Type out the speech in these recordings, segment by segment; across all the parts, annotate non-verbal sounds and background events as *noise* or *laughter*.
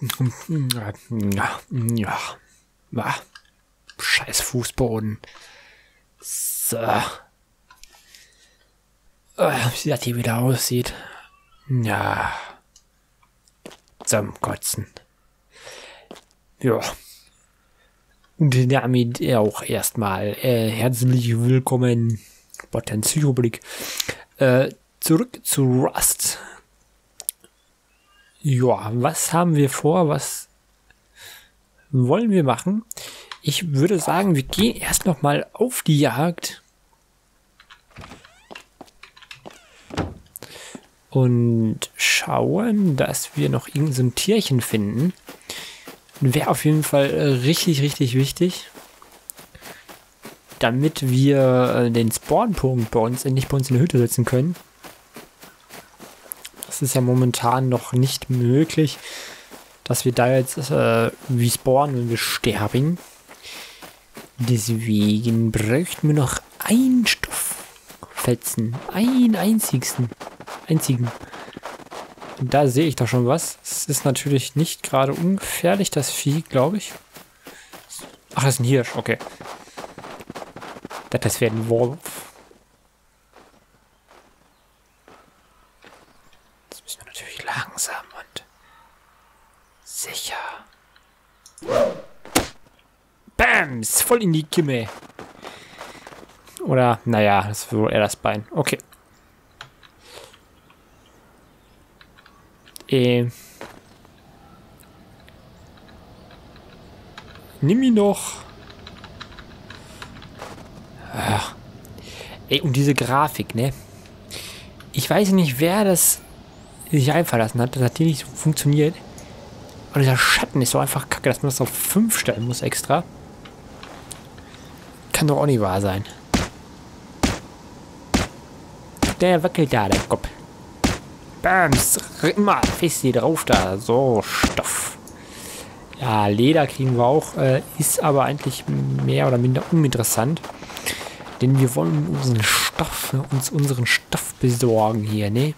Ja, ja. ja. Scheiß Fußboden. So. Äh, wie das hier wieder aussieht. Ja. Zum Kotzen. Ja. Und damit auch erstmal äh, herzlich willkommen, Potenzioblick, äh, zurück zu Rust. Ja, was haben wir vor? Was wollen wir machen? Ich würde sagen, wir gehen erst noch mal auf die Jagd. Und schauen, dass wir noch irgendein so Tierchen finden. Wäre auf jeden Fall äh, richtig, richtig wichtig. Damit wir äh, den Spawnpunkt bei uns endlich bei uns in der Hütte setzen können. Das ist ja momentan noch nicht möglich, dass wir da jetzt äh, respawnen, wenn wir sterben. Deswegen bräuchten wir noch einen Stofffetzen. Einen einzigsten. Einzigen. Und da sehe ich doch schon was. Es ist natürlich nicht gerade ungefährlich, das Vieh, glaube ich. Ach, das ist ein Hirsch, okay. Das wäre ein Wolf. Jetzt müssen wir natürlich langsam und sicher. Bams! Voll in die Kimme. Oder, naja, das ist wohl eher das Bein. Okay. Äh. Nimm ihn doch. Ach. Ey, und diese Grafik, ne? Ich weiß nicht, wer das sich einfallen lassen hat, das hier nicht so funktioniert. Und dieser Schatten ist so einfach kacke, dass man das auf 5 stellen muss extra. Kann doch auch nicht wahr sein. Der wackelt da, der Kopf. Bams, immer fest hier drauf da. So, Stoff. Ja, Leder kriegen wir auch. Äh, ist aber eigentlich mehr oder minder uninteressant. Denn wir wollen unseren Stoff, uns unseren Stoff besorgen hier, ne?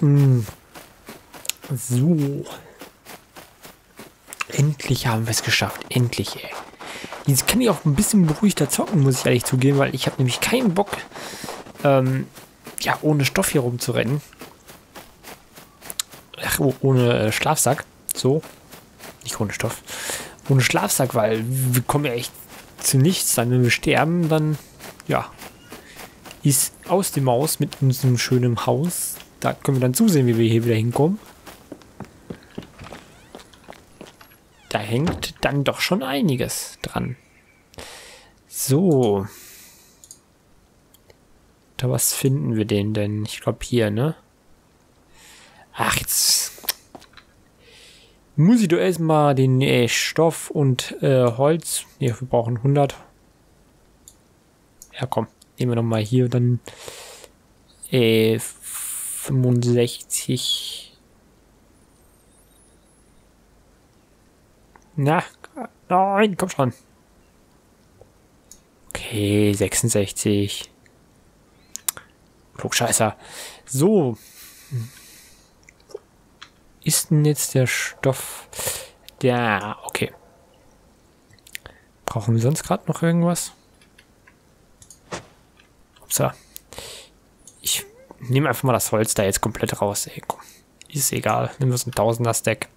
Hm. So. Endlich haben wir es geschafft. Endlich, ey. Jetzt kann ich auch ein bisschen beruhigter zocken, muss ich ehrlich zugeben, weil ich habe nämlich keinen Bock, ähm, ja, ohne Stoff hier rumzurennen. Ach, oh, ohne äh, Schlafsack. So. Nicht ohne Stoff. Ohne Schlafsack, weil wir kommen ja echt zu nichts. Dann, wenn wir sterben, dann, ja, ist aus dem Maus mit unserem schönen Haus. Da können wir dann zusehen, wie wir hier wieder hinkommen. Hängt dann doch schon einiges dran. So. Da was finden wir den denn? Ich glaube hier, ne? Ach, jetzt muss ich doch erstmal den äh, Stoff und äh, Holz. Ne, wir brauchen 100. Ja, komm. Nehmen wir nochmal hier dann äh, 65. Na, nein, komm schon. Okay, 66. Klugscheißer. So. Ist denn jetzt der Stoff? Der, okay. Brauchen wir sonst gerade noch irgendwas? Upsa. Ich nehme einfach mal das Holz da jetzt komplett raus. Ey, komm. Ist egal. Nehmen wir so ein Tausender-Stack.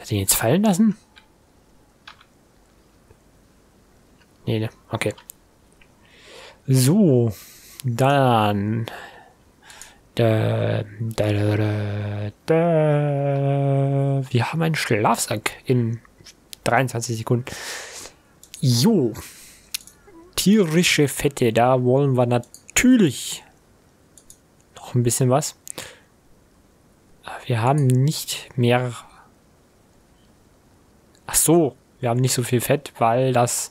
Hat den jetzt fallen lassen? Nee, ne. Okay. So. Dann. Da, da, da, da, Wir haben einen Schlafsack in 23 Sekunden. Jo. Tierische Fette, da wollen wir natürlich noch ein bisschen was. Wir haben nicht mehr Ach so, wir haben nicht so viel Fett, weil das...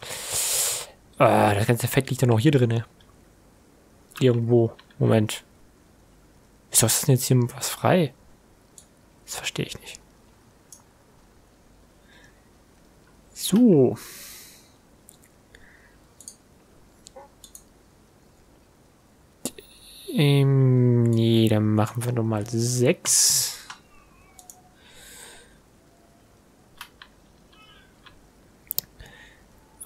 Äh, das ganze Fett liegt ja noch hier drin. Irgendwo. Moment. Wieso ist denn jetzt hier was frei? Das verstehe ich nicht. So. Ähm, nee, dann machen wir nochmal sechs.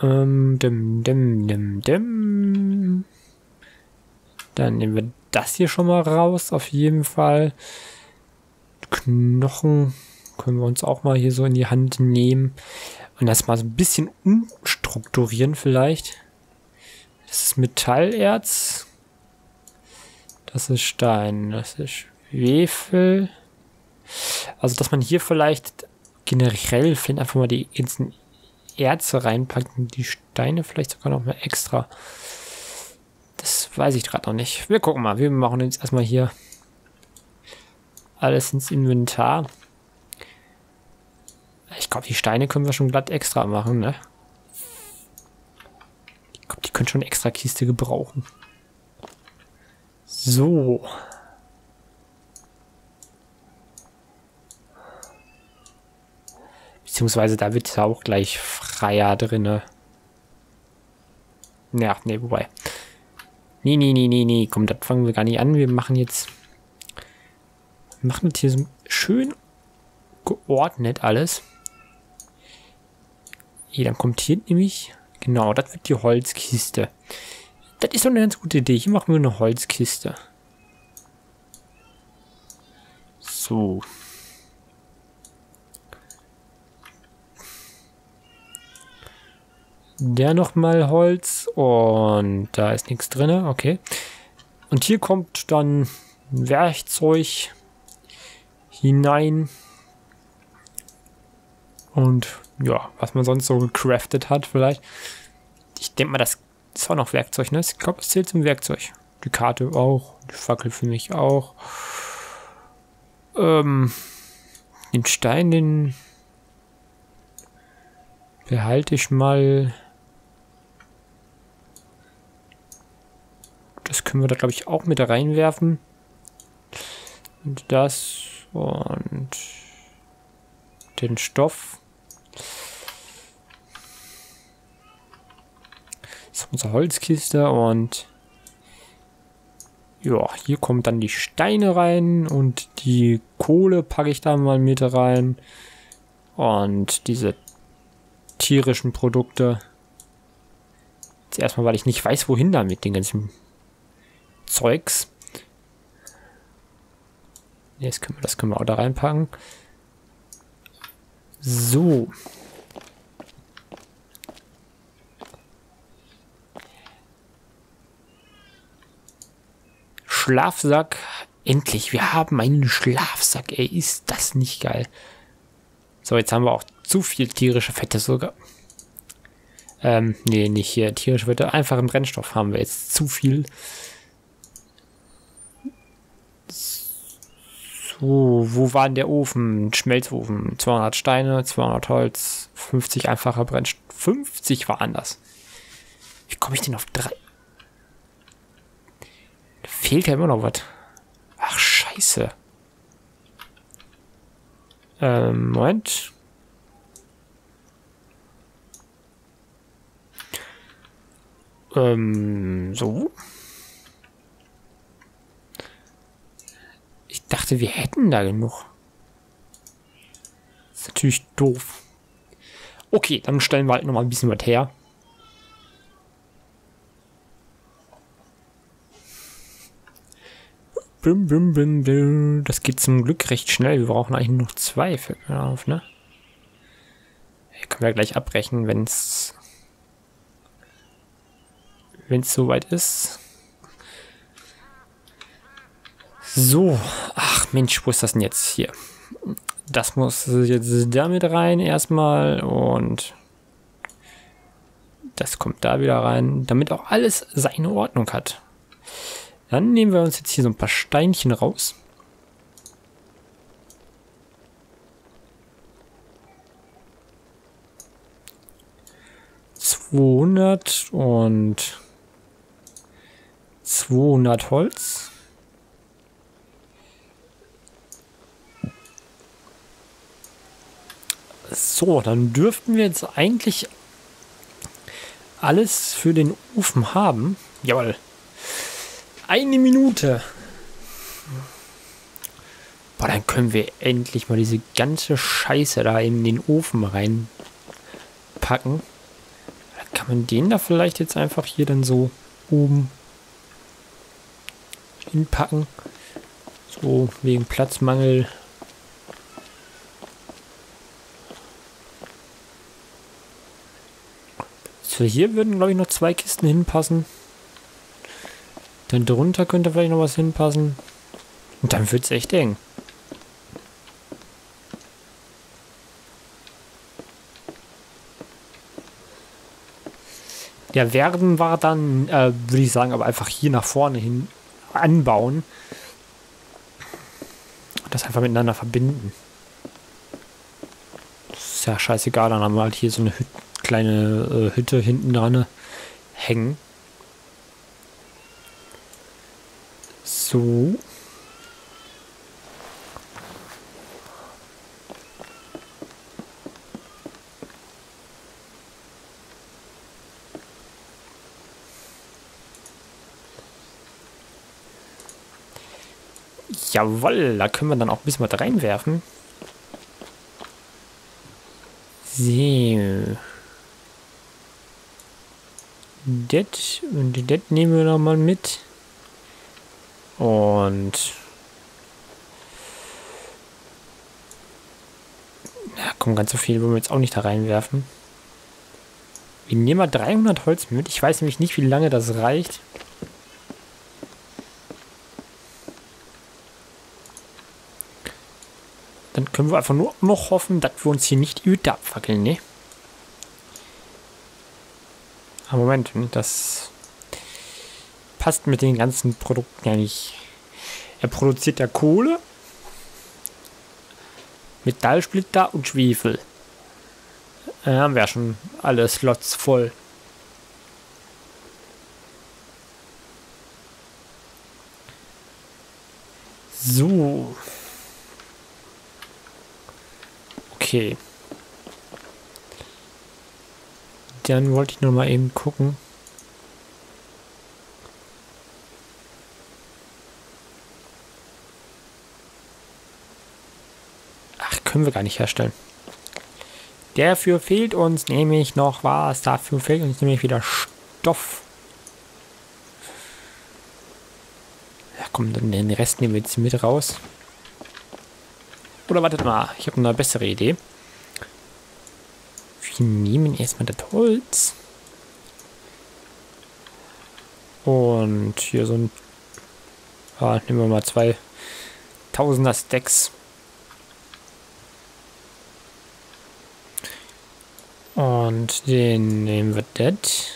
Ähm, dim, dim, dim, dim. Dann nehmen wir das hier schon mal raus, auf jeden Fall. Knochen können wir uns auch mal hier so in die Hand nehmen. Und das mal so ein bisschen umstrukturieren vielleicht. Das ist Metallerz. Das ist Stein. Das ist Schwefel. Also, dass man hier vielleicht generell vielleicht einfach mal die ganzen Erze reinpacken, die Steine vielleicht sogar noch mal extra. Das weiß ich gerade noch nicht. Wir gucken mal. Wir machen jetzt erstmal hier alles ins Inventar. Ich glaube, die Steine können wir schon glatt extra machen, ne? Ich glaube, die können schon extra Kiste gebrauchen. So. Beziehungsweise da wird es auch gleich freier drinne. Ja, nee, wobei. Nee, nee, nee, nee, nee. Komm, das fangen wir gar nicht an. Wir machen jetzt. Wir machen das hier so schön geordnet alles. Hier, dann kommt hier nämlich. Genau, das wird die Holzkiste. Das ist doch eine ganz gute Idee. Hier machen wir eine Holzkiste. So. Der nochmal Holz und da ist nichts drin, okay. Und hier kommt dann Werkzeug hinein. Und ja, was man sonst so gecraftet hat vielleicht. Ich denke mal, das ist auch noch Werkzeug, ne? Ich glaube, es zählt zum Werkzeug. Die Karte auch, die Fackel für mich auch. Ähm, den Stein, den behalte ich mal. Das können wir da, glaube ich, auch mit reinwerfen. Und das und den Stoff. Das ist unsere Holzkiste und ja, hier kommen dann die Steine rein und die Kohle packe ich da mal mit rein. Und diese tierischen Produkte. Jetzt erstmal, weil ich nicht weiß, wohin damit den ganzen Zeugs. Jetzt können wir, das können wir auch da reinpacken. So. Schlafsack. Endlich, wir haben einen Schlafsack. Ey, ist das nicht geil. So, jetzt haben wir auch zu viel tierische Fette sogar. Ähm, nee, nicht hier. Tierische Fette. Einfach im Brennstoff haben wir jetzt zu viel. So, wo war denn der Ofen? Schmelzofen. 200 Steine, 200 Holz, 50 einfacher Brennstoff. 50 waren das. Wie komme ich denn auf drei? Da fehlt ja immer noch was. Ach, scheiße. Ähm, Moment. Ähm, so. Ich dachte, wir hätten da genug. ist natürlich doof. Okay, dann stellen wir halt noch mal ein bisschen was her. Bim, bim, bim, bim. Das geht zum Glück recht schnell. Wir brauchen eigentlich nur noch zwei, fällt mir auf, ne? Hier können wir gleich abbrechen, wenn es wenn es soweit ist. So, ach Mensch, wo ist das denn jetzt hier? Das muss jetzt damit rein erstmal und das kommt da wieder rein, damit auch alles seine Ordnung hat. Dann nehmen wir uns jetzt hier so ein paar Steinchen raus. Zweihundert und 200 Holz. So, dann dürften wir jetzt eigentlich alles für den Ofen haben. Jawohl. Eine Minute. Boah, dann können wir endlich mal diese ganze Scheiße da in den Ofen reinpacken. Kann man den da vielleicht jetzt einfach hier dann so oben hinpacken? So, wegen Platzmangel. So, hier würden, glaube ich, noch zwei Kisten hinpassen. Dann drunter könnte vielleicht noch was hinpassen. Und dann wird es echt eng. Der werden war dann, äh, würde ich sagen, aber einfach hier nach vorne hin anbauen. Und das einfach miteinander verbinden. Das ist ja scheißegal, dann haben wir halt hier so eine Hüt kleine äh, Hütte hinten dran hängen. So. Jawoll, da können wir dann auch ein bisschen was reinwerfen. So. Das und das nehmen wir nochmal mit. Und na komm, ganz so viel wollen wir jetzt auch nicht da reinwerfen. Wir nehmen mal 300 Holz mit. Ich weiß nämlich nicht, wie lange das reicht. Dann können wir einfach nur noch hoffen, dass wir uns hier nicht Hütte abfackeln, ne? Aber Moment, das passt mit den ganzen Produkten ja nicht. Er produziert ja Kohle, Metallsplitter und Schwefel. Da haben wir ja schon alle Slots voll. So. Okay. Dann wollte ich nur mal eben gucken. können wir gar nicht herstellen. Dafür fehlt uns nämlich noch was. Dafür fehlt uns nämlich wieder Stoff. Ja, komm, dann den Rest nehmen wir jetzt mit raus. Oder wartet mal, ich habe eine bessere Idee. Wir nehmen erstmal das Holz. Und hier so ein... Ah, nehmen wir mal zwei Tausender Stacks. Und den nehmen wir das.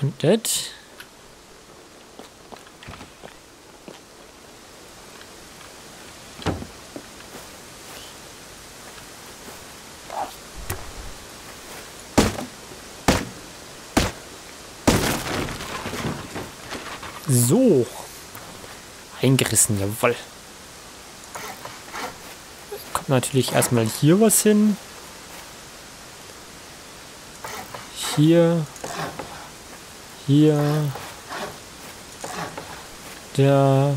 Und das. So. Eingerissen, jawoll. Kommt natürlich erstmal hier was hin. hier, hier, der,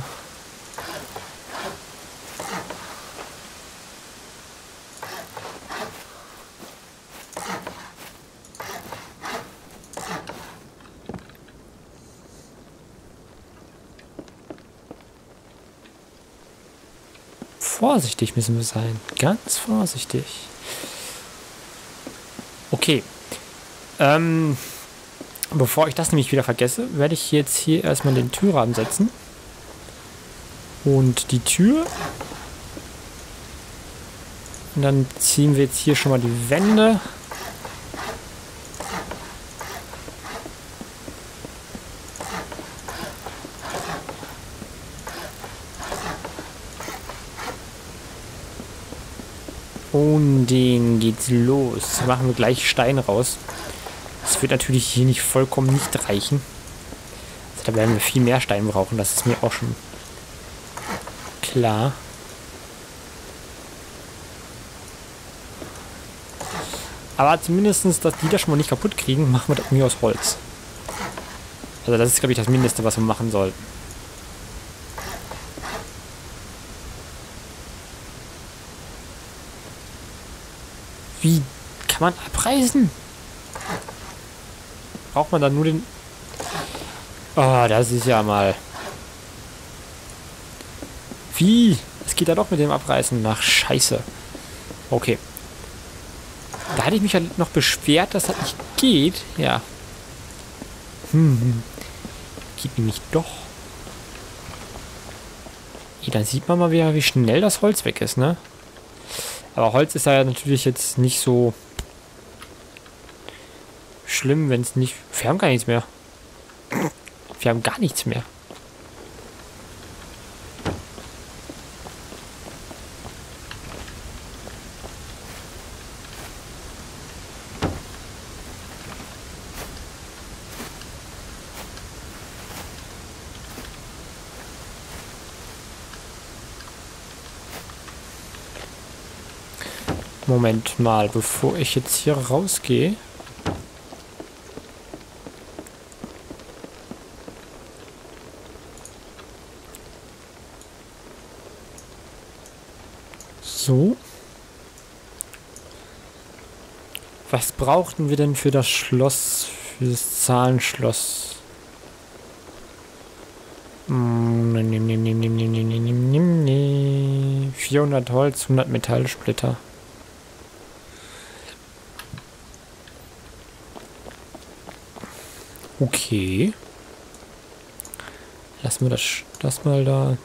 Vorsichtig müssen wir sein. Ganz vorsichtig. Okay. Ähm, bevor ich das nämlich wieder vergesse, werde ich jetzt hier erstmal den Türrahmen setzen. Und die Tür. Und dann ziehen wir jetzt hier schon mal die Wände. Und den geht's los. Machen wir gleich Stein raus. Das wird natürlich hier nicht vollkommen nicht reichen. Also da werden wir viel mehr Stein brauchen, das ist mir auch schon klar. Aber zumindest, dass die das schon mal nicht kaputt kriegen, machen wir das irgendwie aus Holz. Also das ist, glaube ich, das Mindeste, was wir machen sollten. Wie kann man abreisen? braucht man dann nur den... Oh, das ist ja mal... Wie? Es geht da doch mit dem Abreißen nach Scheiße. Okay. Da hatte ich mich ja noch beschwert, dass das nicht geht. Ja. Hm. hm. Geht nämlich doch. Ja, dann sieht man mal wieder, wie schnell das Holz weg ist, ne? Aber Holz ist ja natürlich jetzt nicht so schlimm, wenn es nicht... Wir haben gar nichts mehr. Wir haben gar nichts mehr. Moment mal, bevor ich jetzt hier rausgehe. So. Was brauchten wir denn für das Schloss, für das Zahlenschloss? Hm, 400 Holz, 100 Metallsplitter. Okay. Lassen wir das, das mal da.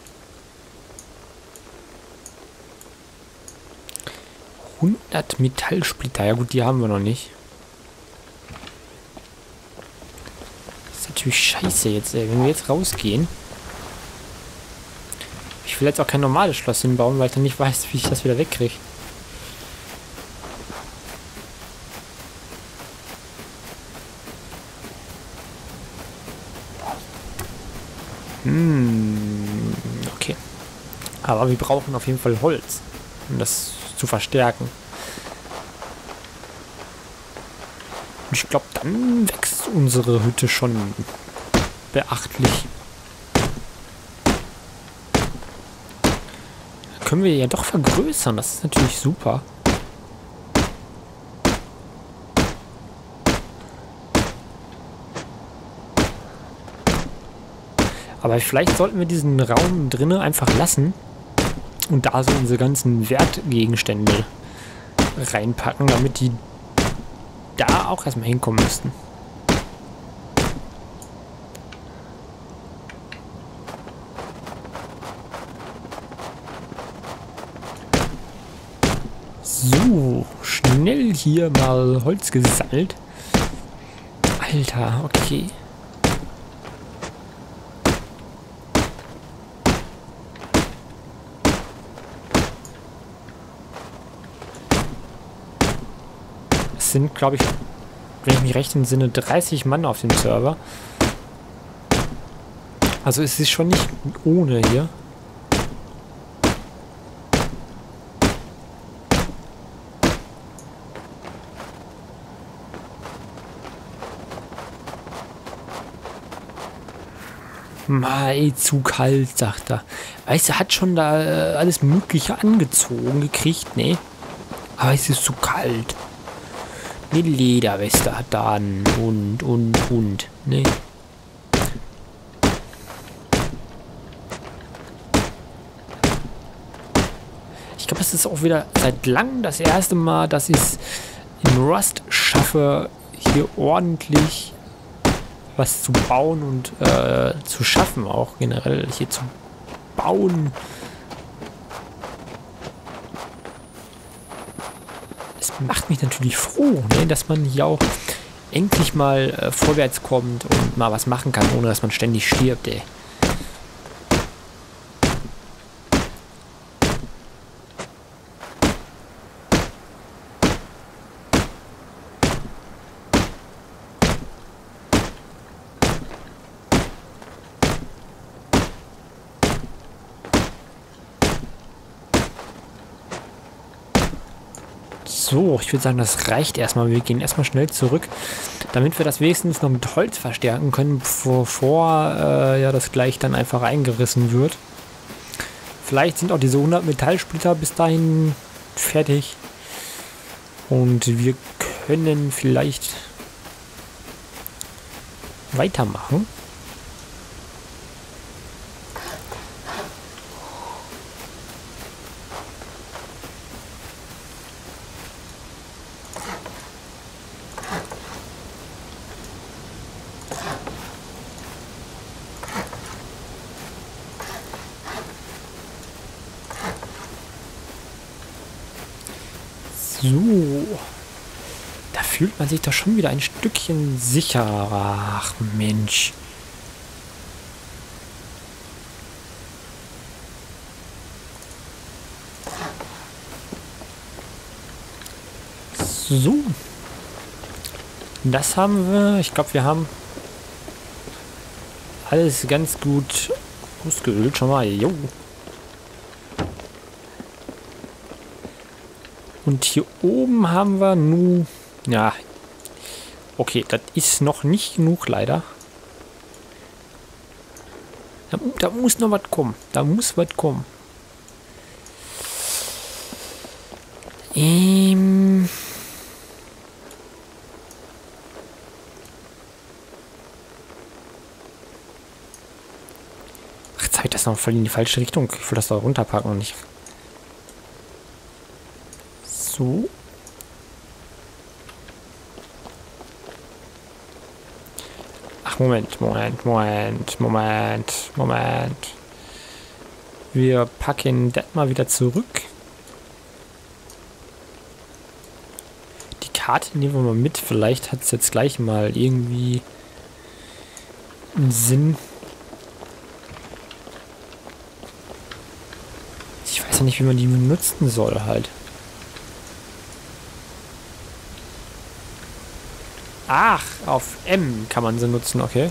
100 Metallsplitter. Ja gut, die haben wir noch nicht. Das ist natürlich scheiße jetzt, ey. Wenn wir jetzt rausgehen. Ich will jetzt auch kein normales Schloss hinbauen, weil ich dann nicht weiß, wie ich das wieder wegkriege. Aber wir brauchen auf jeden Fall Holz, um das zu verstärken. ich glaube, dann wächst unsere Hütte schon beachtlich. können wir ja doch vergrößern. Das ist natürlich super. Aber vielleicht sollten wir diesen Raum drinnen einfach lassen und da so unsere ganzen Wertgegenstände reinpacken, damit die da auch erstmal hinkommen müssten. So, schnell hier mal Holz gesammelt. Alter, okay. Sind, glaube ich, wenn ich mich recht entsinne, 30 Mann auf dem Server. Also es ist schon nicht ohne hier. Mai, zu kalt, sagt er. Weißt du, hat schon da äh, alles Mögliche angezogen gekriegt, ne? Aber es ist zu kalt. Eine Lederweste hat da an und, und, und. Ne? Ich glaube, es ist auch wieder seit langem das erste Mal, dass ich es in Rust schaffe, hier ordentlich was zu bauen und äh, zu schaffen, auch generell hier zu bauen. Macht mich natürlich froh, ne, dass man hier auch endlich mal äh, vorwärts kommt und mal was machen kann, ohne dass man ständig stirbt, ey. So, ich würde sagen, das reicht erstmal. Wir gehen erstmal schnell zurück, damit wir das wenigstens noch mit Holz verstärken können, bevor äh, ja, das gleich dann einfach eingerissen wird. Vielleicht sind auch diese 100 Metallsplitter bis dahin fertig. Und wir können vielleicht weitermachen. So. Da fühlt man sich doch schon wieder ein Stückchen sicherer. Ach Mensch. So. Das haben wir. Ich glaube, wir haben alles ganz gut ausgeölt schon mal. Jo. Und hier oben haben wir nur... Ja. Okay, das ist noch nicht genug, leider. Da, da muss noch was kommen. Da muss was kommen. Ähm... Ach, jetzt habe ich das noch voll in die falsche Richtung. Ich will das da runterpacken und nicht so. Moment, Moment, Moment, Moment, Moment. Wir packen das mal wieder zurück. Die Karte nehmen wir mal mit. Vielleicht hat es jetzt gleich mal irgendwie einen Sinn. Ich weiß ja nicht, wie man die benutzen soll halt. Ach, auf M kann man sie nutzen, okay.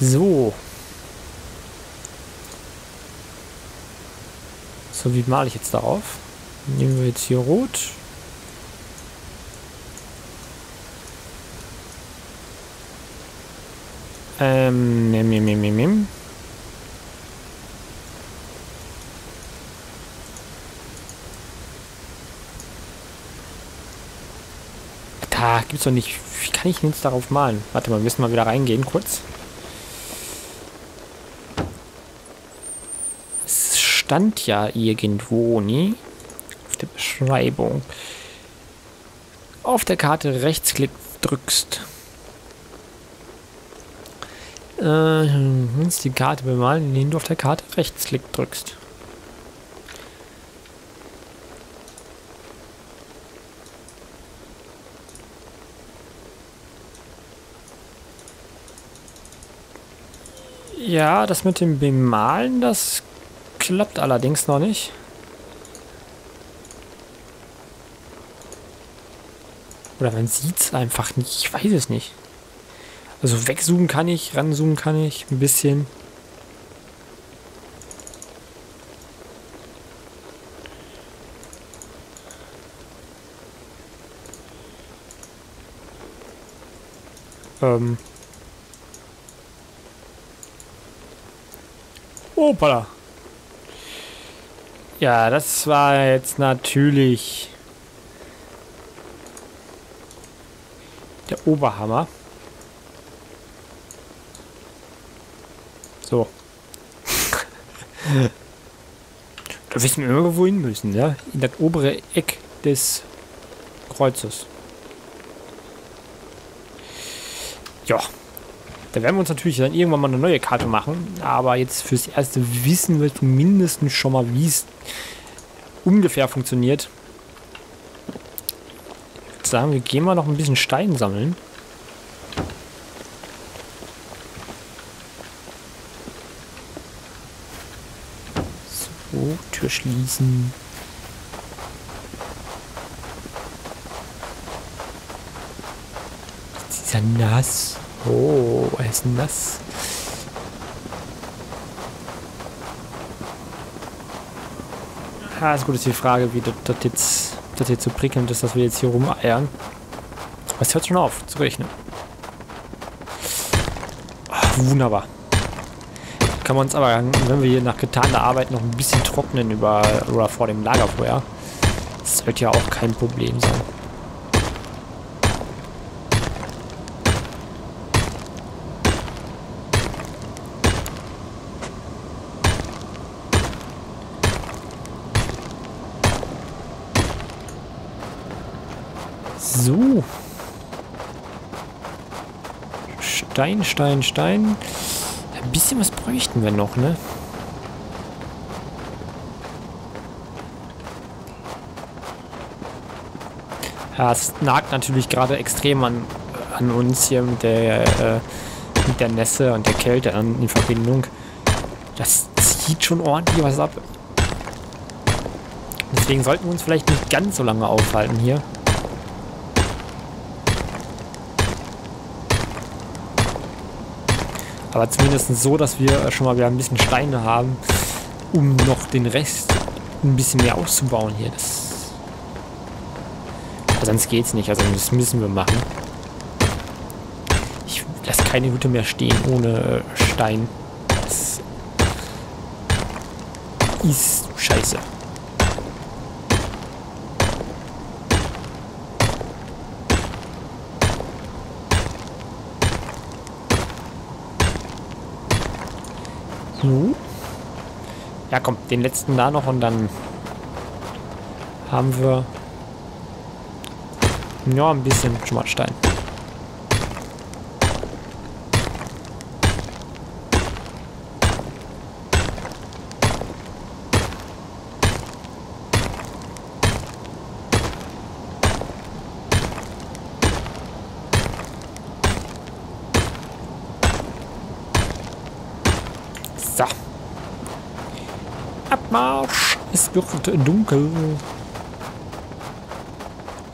So. So, wie male ich jetzt darauf? Nehmen wir jetzt hier rot. Ähm, mim, mim, mim, mim. Ah, gibt's doch nicht. Wie kann ich denn jetzt darauf malen? Warte mal, wir müssen mal wieder reingehen, kurz. Es stand ja irgendwo, ne? Auf der Beschreibung. Auf der Karte Rechtsklick drückst. Äh, die Karte bemalen, indem du auf der Karte Rechtsklick drückst. Ja, das mit dem Bemalen, das klappt allerdings noch nicht. Oder man sieht es einfach nicht. Ich weiß es nicht. Also wegzoomen kann ich, ranzoomen kann ich, ein bisschen. Ähm. Opala. Ja, das war jetzt natürlich der Oberhammer. So. *laughs* da wissen wir immer, wohin müssen, ja? In das obere Eck des Kreuzes. Ja. Da werden wir uns natürlich dann irgendwann mal eine neue Karte machen. Aber jetzt fürs erste wissen wir zumindest schon mal, wie es ungefähr funktioniert. Ich würde sagen, wir gehen mal noch ein bisschen Stein sammeln. So, Tür schließen. Ist dieser nass? Oh, was ist denn das? Ah, ist gut, ist die Frage, wie das, jetzt, das jetzt so prickelnd ist, dass wir jetzt hier rumeiern. Es hört schon auf zu rechnen. Ach, wunderbar. Kann man uns aber, wenn wir hier nach getaner Arbeit noch ein bisschen trocknen über oder vor dem Lagerfeuer, das sollte ja auch kein Problem sein. So. Stein, Stein, Stein. Ein bisschen was bräuchten wir noch, ne? Ja, es nagt natürlich gerade extrem an, an uns hier mit der, äh, mit der Nässe und der Kälte an, in Verbindung. Das zieht schon ordentlich was ab. Deswegen sollten wir uns vielleicht nicht ganz so lange aufhalten hier. Aber zumindest so, dass wir schon mal wieder ein bisschen Steine haben, um noch den Rest ein bisschen mehr auszubauen hier. Das sonst geht's nicht. Also das müssen wir machen. Ich lasse keine Hütte mehr stehen ohne Stein. Das ist scheiße. So. Ja, komm, den letzten da noch und dann haben wir ja, ein bisschen. So. Abmarsch! Es wird dunkel.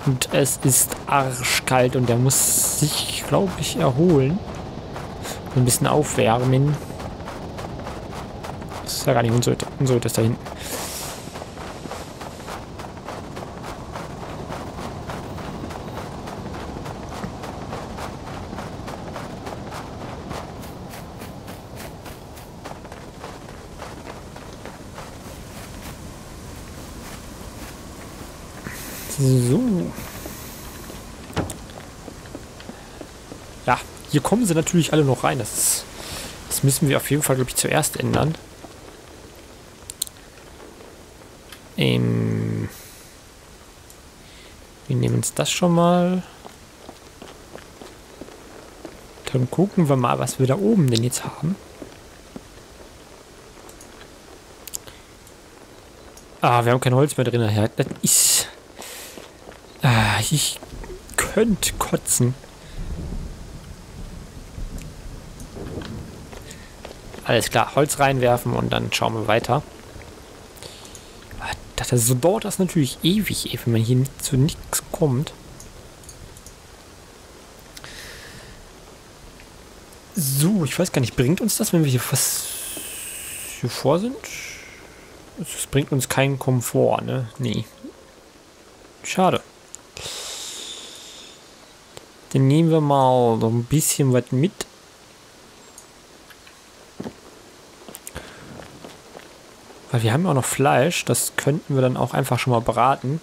Und es ist arschkalt und der muss sich, glaube ich, erholen. Ein bisschen aufwärmen. Das ist ja gar nicht unser, unser das da hinten. So. Ja, hier kommen sie natürlich alle noch rein. Das, ist, das müssen wir auf jeden Fall, glaube ich, zuerst ändern. Ähm, wir nehmen uns das schon mal. Dann gucken wir mal, was wir da oben denn jetzt haben. Ah, wir haben kein Holz mehr drin. Das ist ich könnte kotzen. Alles klar, Holz reinwerfen und dann schauen wir weiter. Das, so dauert das natürlich ewig, wenn man hier zu nichts kommt. So, ich weiß gar nicht, bringt uns das, wenn wir hier fast hier vor sind? Es bringt uns keinen Komfort, ne? Nee. Schade. Dann nehmen wir mal so ein bisschen was mit. Weil wir haben ja auch noch Fleisch. Das könnten wir dann auch einfach schon mal braten.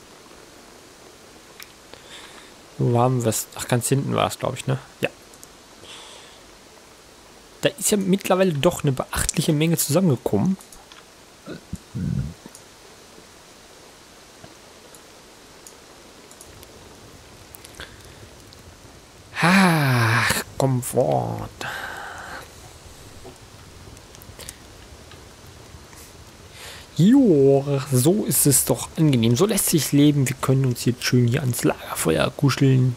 Wo haben wir es? Ach, ganz hinten war es, glaube ich, ne? Ja. Da ist ja mittlerweile doch eine beachtliche Menge zusammengekommen. Komfort. Jo, so ist es doch angenehm. So lässt sich leben. Wir können uns jetzt schön hier ans Lagerfeuer kuscheln.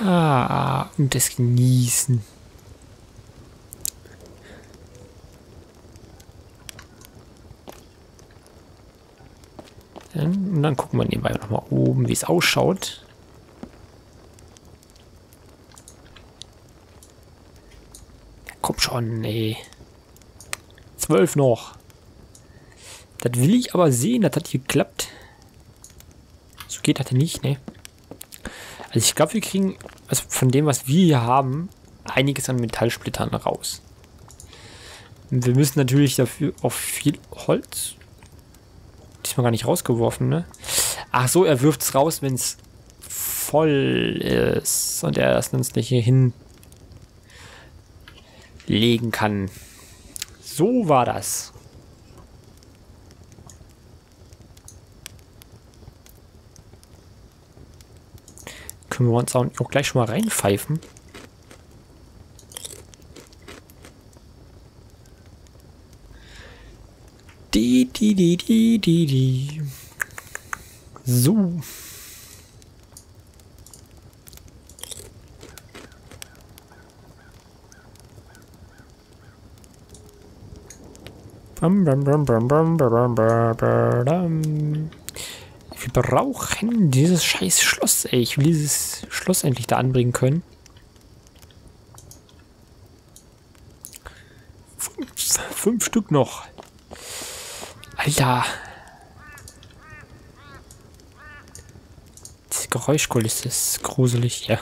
Ah, und das genießen. Und dann gucken wir nebenbei nochmal oben, wie es ausschaut. Komm schon, ey. Zwölf noch. Das will ich aber sehen, das hier klappt. So geht das nicht, ne? Also ich glaube, wir kriegen also von dem, was wir hier haben, einiges an Metallsplittern raus. Wir müssen natürlich dafür auf viel Holz. Diesmal gar nicht rausgeworfen, ne? Ach so, er wirft es raus, wenn es voll ist und er es uns nicht hier hin legen kann. So war das. Können wir uns auch gleich schon mal reinpfeifen. Die, die, die, die, die, die. So. Wir brauchen dieses scheiß Schloss, ey. Ich will dieses Schloss endlich da anbringen können. Fünf, fünf Stück noch. Alter. Die Geräuschkulisse ist gruselig, ja.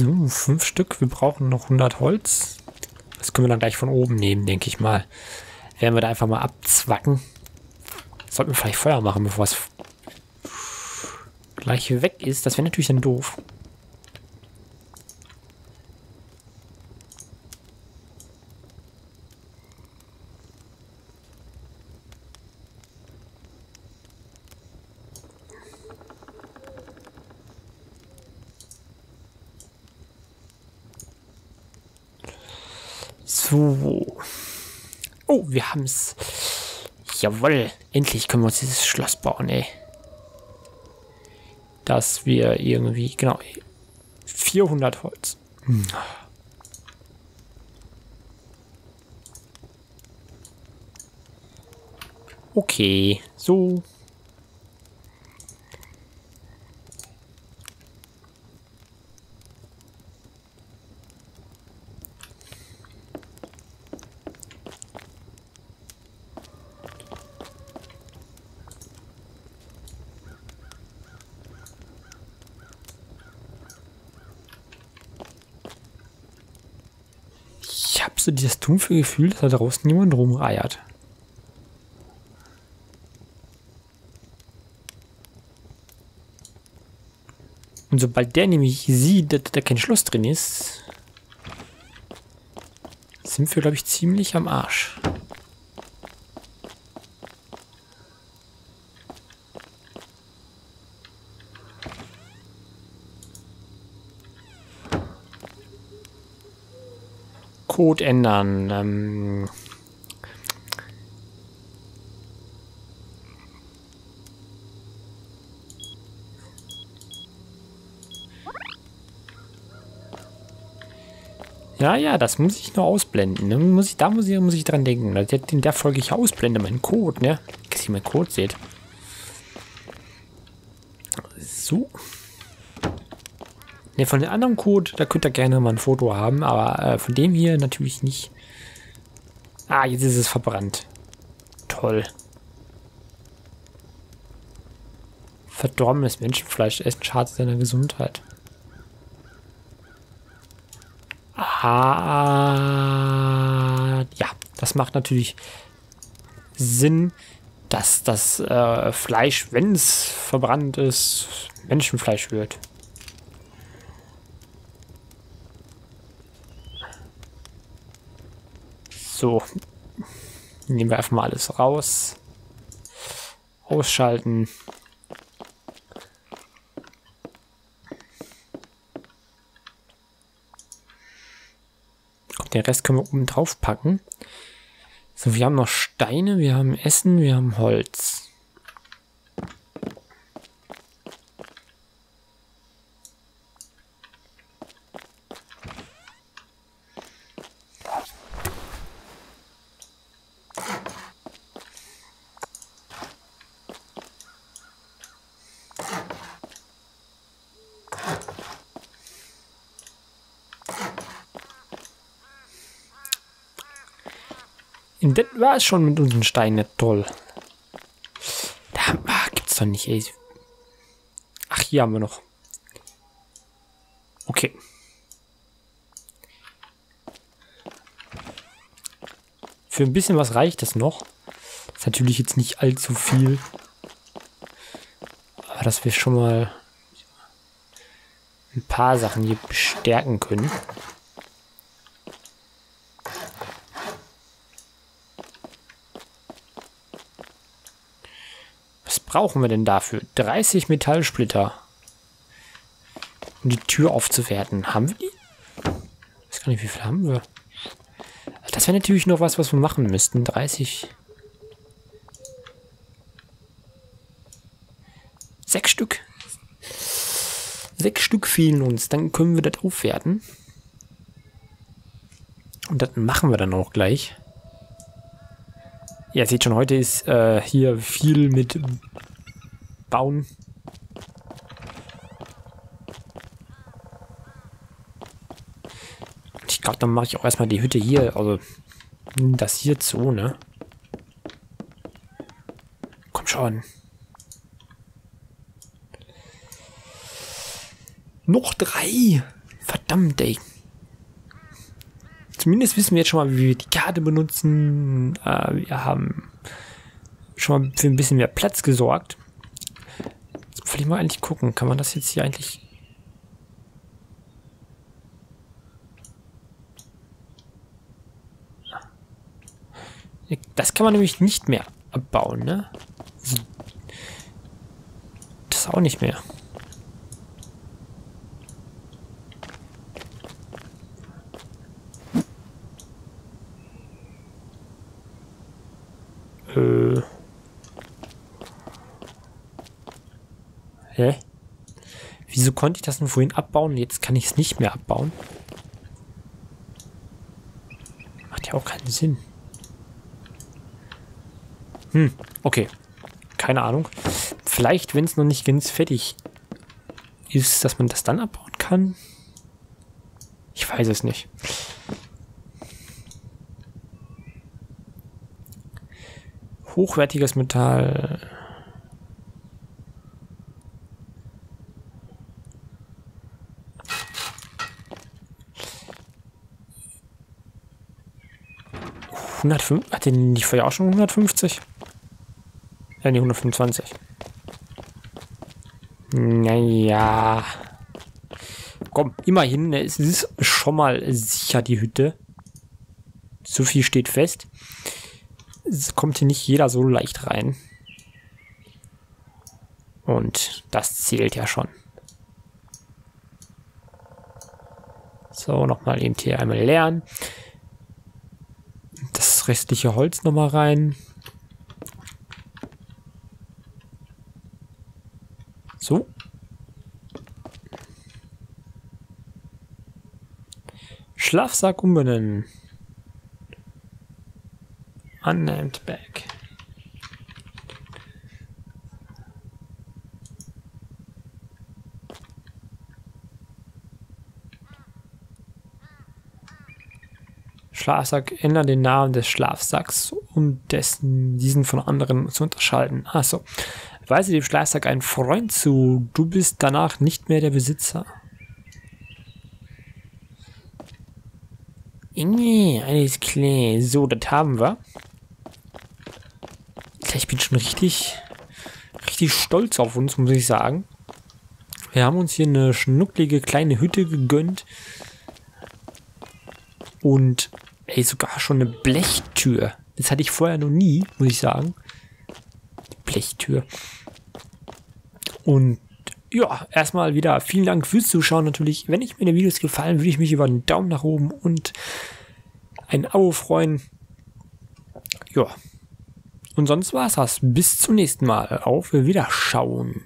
So, fünf Stück. Wir brauchen noch 100 Holz. Das können wir dann gleich von oben nehmen, denke ich mal. Werden wir da einfach mal abzwacken. Sollten wir vielleicht Feuer machen, bevor es gleich weg ist. Das wäre natürlich dann doof. So. Oh, wir haben es. Jawohl. Endlich können wir uns dieses Schloss bauen, ey. Dass wir irgendwie, genau, 400 Holz. Hm. Okay, so. Ich so dieses dumpfe Gefühl, dass da draußen niemand rumreiert. Und sobald der nämlich sieht, dass da kein Schloss drin ist, sind wir, glaube ich, ziemlich am Arsch. Code ändern. Ähm ja, ja, das muss ich noch ausblenden. Ne? Muss ich, da muss ich, muss ich dran denken. In der Folge ich ausblende meinen Code, ne? Dass ihr meinen Code seht. So. Ne, von dem anderen Code, da könnt ihr gerne mal ein Foto haben, aber äh, von dem hier natürlich nicht. Ah, jetzt ist es verbrannt. Toll. Verdorbenes Menschenfleisch essen schadet seiner Gesundheit. Ah, ja, das macht natürlich Sinn, dass das äh, Fleisch, wenn es verbrannt ist, Menschenfleisch wird. So. Nehmen wir einfach mal alles raus. Ausschalten. Den Rest können wir oben drauf packen. So, wir haben noch Steine, wir haben Essen, wir haben Holz. Das war es schon mit unseren Steinen toll. Da ah, gibt's doch nicht, ey. Ach, hier haben wir noch. Okay. Für ein bisschen was reicht das noch. Ist natürlich jetzt nicht allzu viel. Aber dass wir schon mal ein paar Sachen hier bestärken können. Brauchen wir denn dafür? 30 Metallsplitter. Um die Tür aufzuwerten. Haben wir die? Ich weiß gar nicht, wie viel haben wir. Das wäre natürlich noch was, was wir machen müssten. 30. Sechs Stück. Sechs Stück fehlen uns. Dann können wir das aufwerten. Und das machen wir dann auch gleich. Ja, seht schon, heute ist äh, hier viel mit Bauen. Ich glaube, dann mache ich auch erstmal die Hütte hier, also das hier zu, ne? Komm schon. Noch drei. Verdammt, ey. Zumindest wissen wir jetzt schon mal, wie wir die Karte benutzen. Äh, wir haben schon mal für ein bisschen mehr Platz gesorgt. Jetzt will ich mal eigentlich gucken. Kann man das jetzt hier eigentlich... Das kann man nämlich nicht mehr abbauen, ne? Das auch nicht mehr. Hä? Wieso konnte ich das denn vorhin abbauen? Jetzt kann ich es nicht mehr abbauen. Macht ja auch keinen Sinn. Hm, okay. Keine Ahnung. Vielleicht, wenn es noch nicht ganz fertig ist, dass man das dann abbauen kann. Ich weiß es nicht. hochwertiges Metall. Hundertfünf? Hat den nicht vorher auch schon 150? Ja, nee, 125. Naja. Komm, immerhin, es ist schon mal sicher die Hütte. So viel steht fest es kommt hier nicht jeder so leicht rein. Und das zählt ja schon. So, nochmal eben hier einmal leeren. Restliche Holz nochmal rein. So. Schlafsack umbenennen. Unnamed Bag. Schlafsack ändert den Namen des Schlafsacks, um dessen, diesen von anderen zu unterscheiden. Achso. Weise dem Schlafsack einen Freund zu. Du bist danach nicht mehr der Besitzer. Nee, alles klar. So, das haben wir ich bin schon richtig, richtig stolz auf uns, muss ich sagen. Wir haben uns hier eine schnucklige kleine Hütte gegönnt. Und, ey, sogar schon eine Blechtür. Das hatte ich vorher noch nie, muss ich sagen. Die Blechtür. Und ja, erstmal wieder vielen Dank fürs Zuschauen natürlich. Wenn euch meine Videos gefallen, würde ich mich über einen Daumen nach oben und ein Abo freuen. Ja, und sonst war's das. Bis zum nächsten Mal. Auf Wiederschauen.